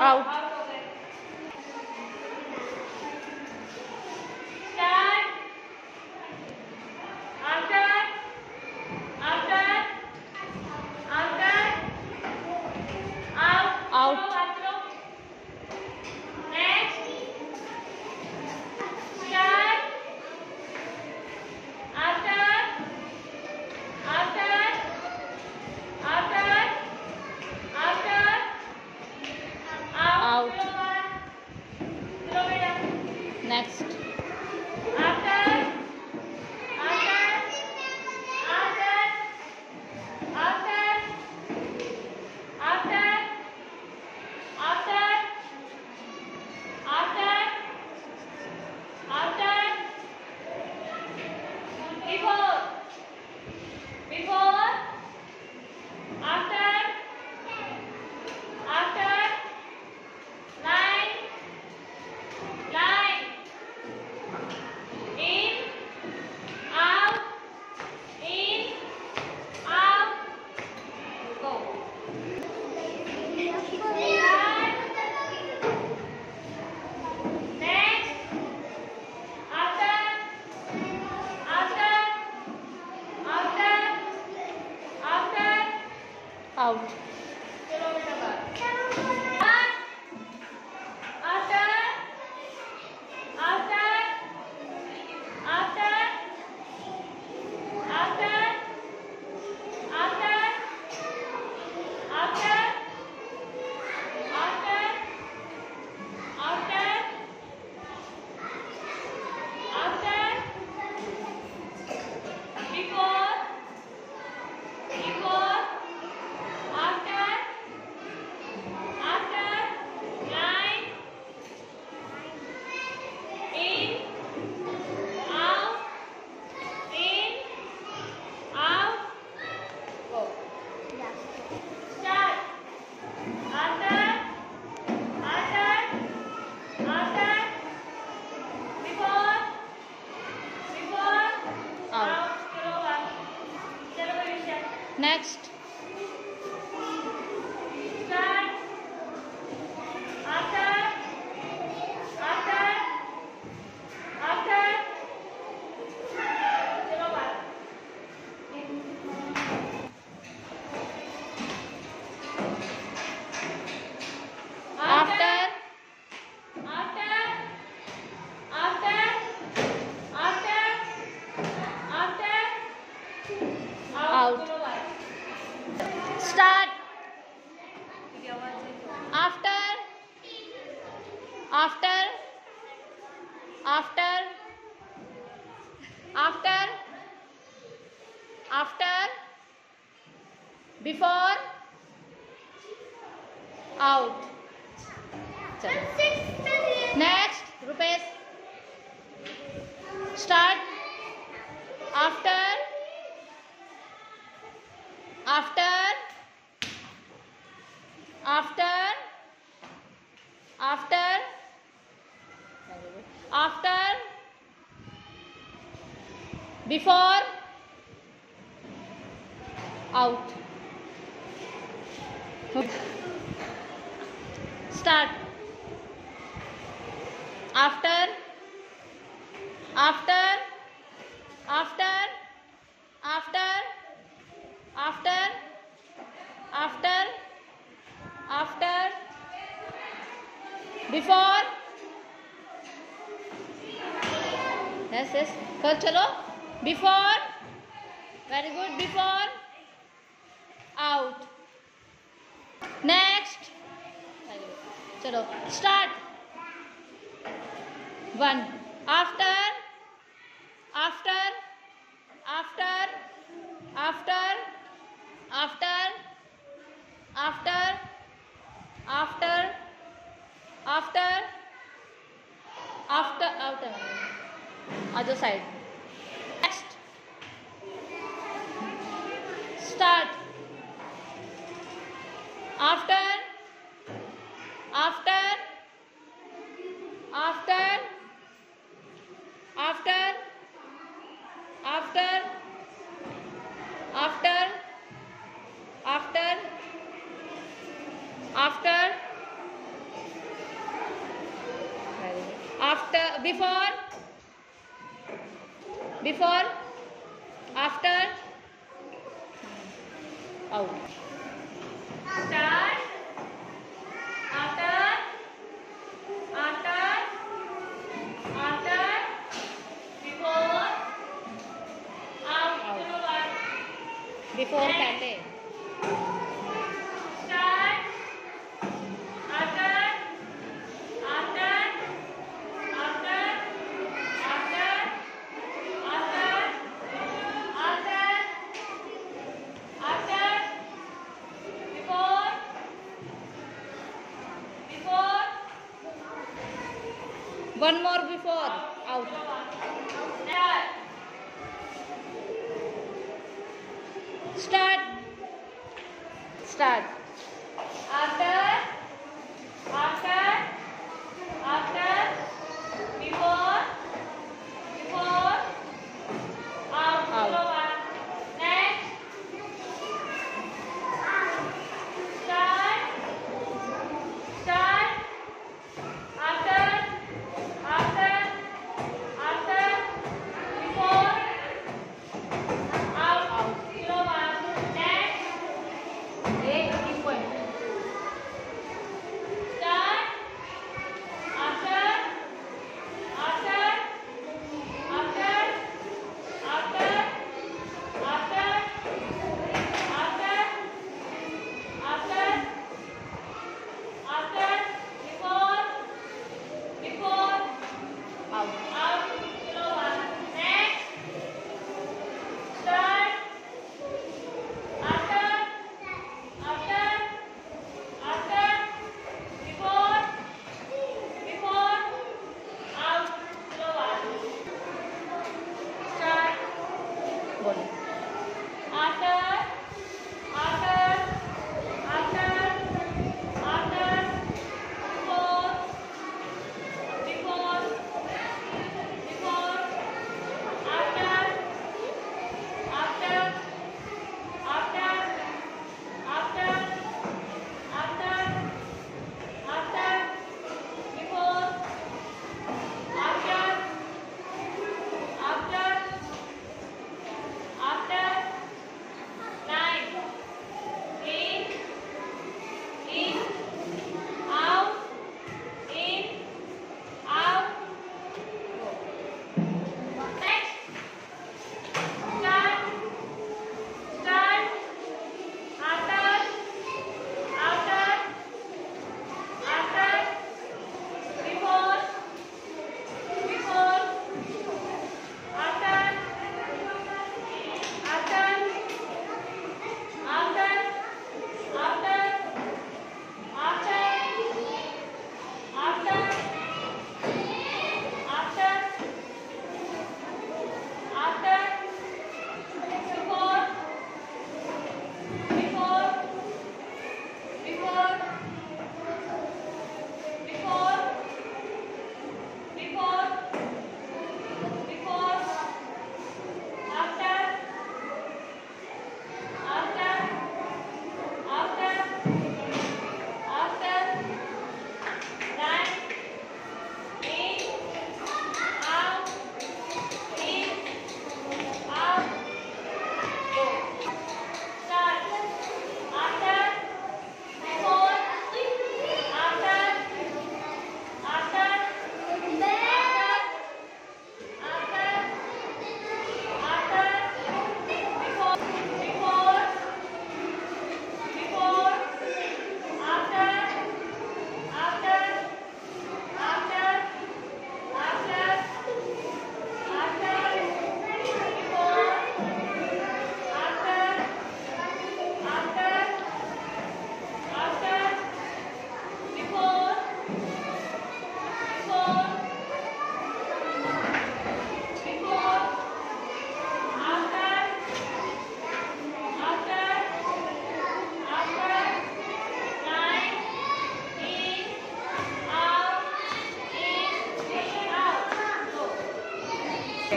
Out. Next. after after before out. Next rupesh. Start. After after after after after before out. Start. After after after after after after after. Before. Yes yes. कर चलो. Before. Very good. Before. Out. Next. चलो start. One. After. After. After. After. After. After. After. After. After. Outer. Other side. Start. After. After. After. After. After. After. After. After. After. Before. Before. After. out. Start. After after after before. Out. Before pehle Out. Start. Start. Start.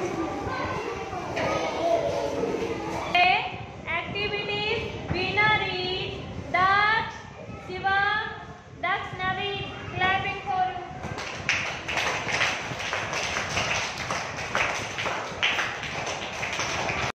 Amém.